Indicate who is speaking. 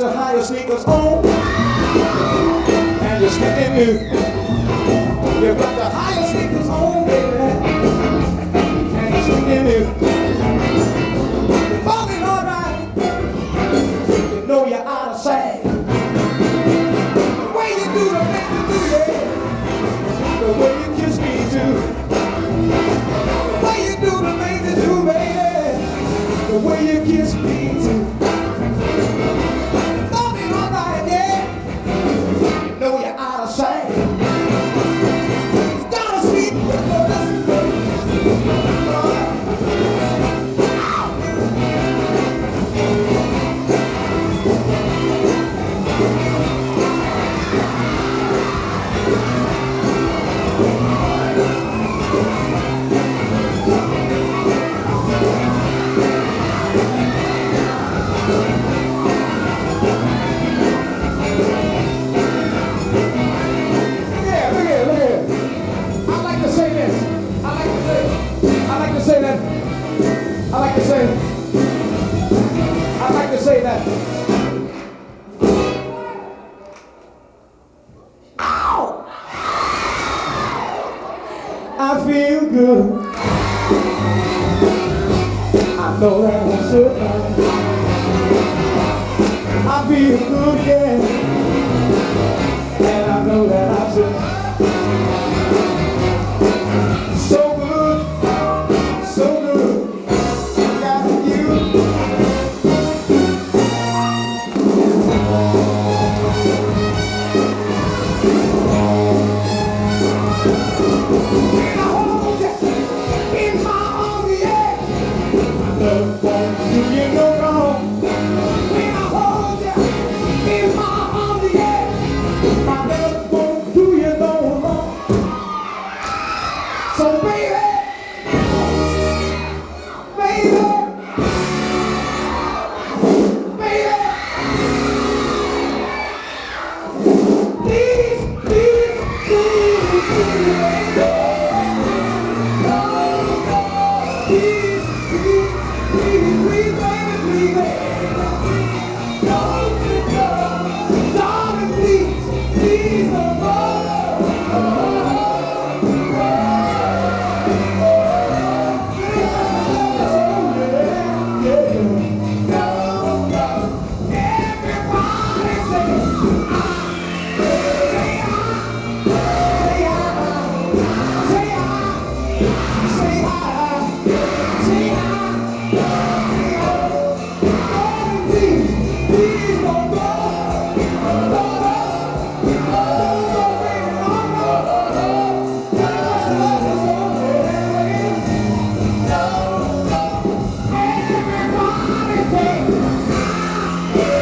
Speaker 1: to hire your sneakers on. And you're sneaking new. You got to hire sneakers on, baby. I like to say, I like to say that. Ow! I feel good. I know that I should. I feel good, yeah. Yeah.